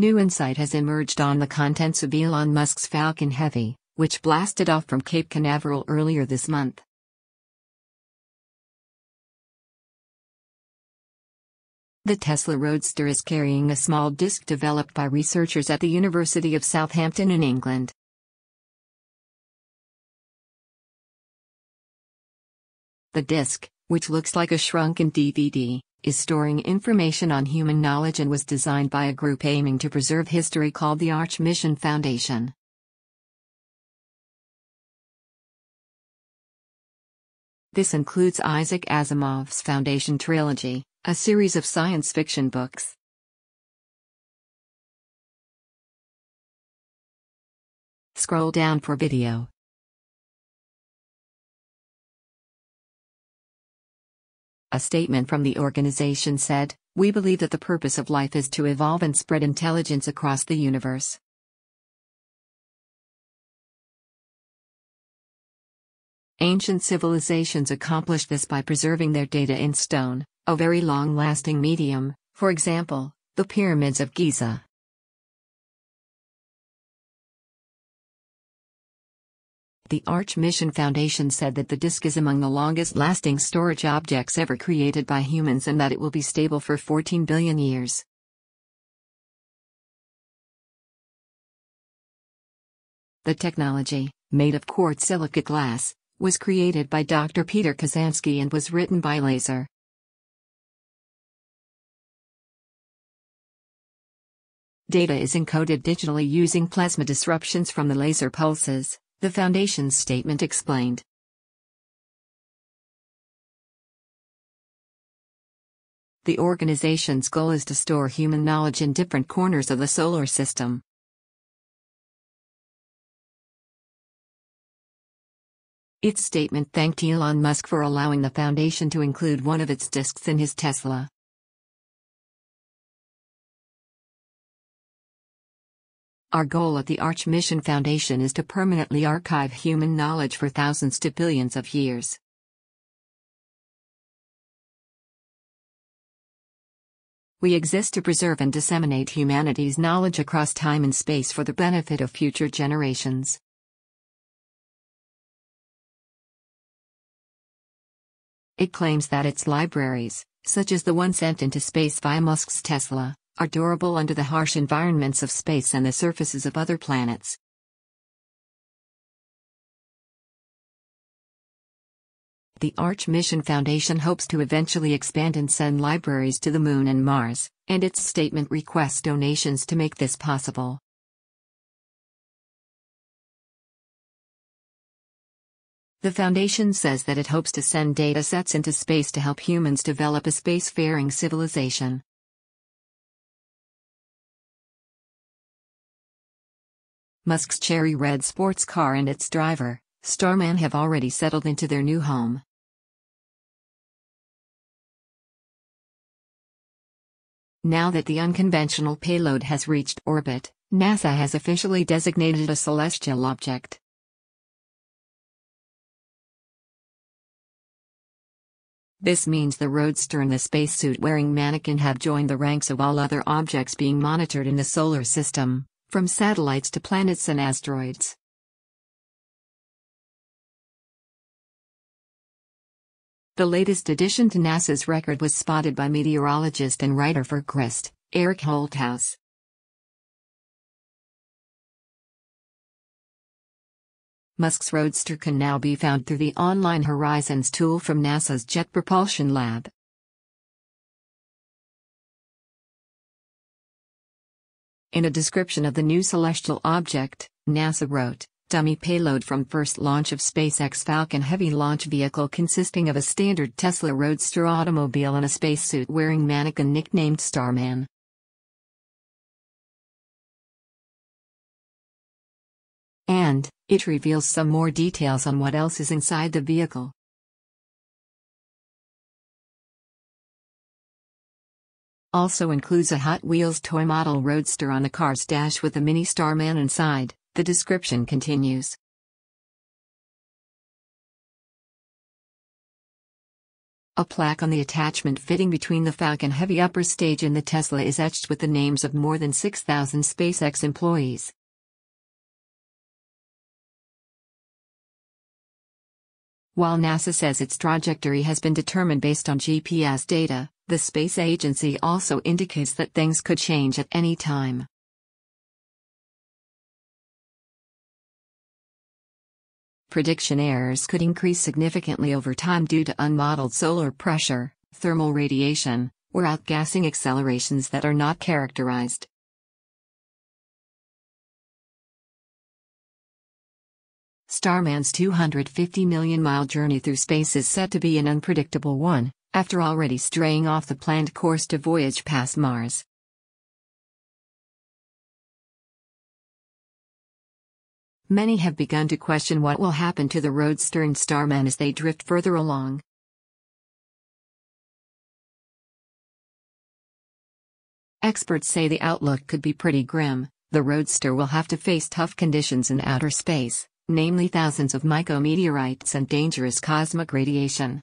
New insight has emerged on the contents of Elon Musk's Falcon Heavy, which blasted off from Cape Canaveral earlier this month. The Tesla Roadster is carrying a small disk developed by researchers at the University of Southampton in England. The disk, which looks like a shrunken DVD, is storing information on human knowledge and was designed by a group aiming to preserve history called the Arch Mission Foundation. This includes Isaac Asimov's Foundation trilogy, a series of science fiction books. Scroll down for video. A statement from the organization said, We believe that the purpose of life is to evolve and spread intelligence across the universe. Ancient civilizations accomplished this by preserving their data in stone, a very long-lasting medium, for example, the pyramids of Giza. The Arch Mission Foundation said that the disk is among the longest lasting storage objects ever created by humans and that it will be stable for 14 billion years. The technology, made of quartz silica glass, was created by Dr. Peter Kazansky and was written by Laser. Data is encoded digitally using plasma disruptions from the laser pulses, the Foundation's statement explained. The organization's goal is to store human knowledge in different corners of the solar system. Its statement thanked Elon Musk for allowing the foundation to include one of its disks in his Tesla. Our goal at the Arch Mission Foundation is to permanently archive human knowledge for thousands to billions of years. We exist to preserve and disseminate humanity's knowledge across time and space for the benefit of future generations. It claims that its libraries, such as the one sent into space via Musk's Tesla, are durable under the harsh environments of space and the surfaces of other planets. The Arch Mission Foundation hopes to eventually expand and send libraries to the Moon and Mars, and its statement requests donations to make this possible. The Foundation says that it hopes to send data sets into space to help humans develop a spacefaring civilization. Musk's cherry red sports car and its driver, Starman have already settled into their new home. Now that the unconventional payload has reached orbit, NASA has officially designated a celestial object. This means the Roadster and the spacesuit wearing mannequin have joined the ranks of all other objects being monitored in the solar system from satellites to planets and asteroids. The latest addition to NASA's record was spotted by meteorologist and writer for Grist, Eric Holthaus. Musk's Roadster can now be found through the online Horizons tool from NASA's Jet Propulsion Lab. In a description of the new celestial object, NASA wrote, dummy payload from first launch of SpaceX Falcon Heavy launch vehicle consisting of a standard Tesla Roadster automobile and a spacesuit wearing mannequin nicknamed Starman. And, it reveals some more details on what else is inside the vehicle. Also includes a Hot Wheels toy model roadster on the car's dash with a mini Starman inside, the description continues. A plaque on the attachment fitting between the Falcon Heavy upper stage and the Tesla is etched with the names of more than 6,000 SpaceX employees. While NASA says its trajectory has been determined based on GPS data, the space agency also indicates that things could change at any time. Prediction errors could increase significantly over time due to unmodeled solar pressure, thermal radiation, or outgassing accelerations that are not characterized. Starman's 250 million mile journey through space is set to be an unpredictable one, after already straying off the planned course to voyage past Mars. Many have begun to question what will happen to the Roadster and Starman as they drift further along. Experts say the outlook could be pretty grim. The Roadster will have to face tough conditions in outer space, namely thousands of micrometeorites and dangerous cosmic radiation.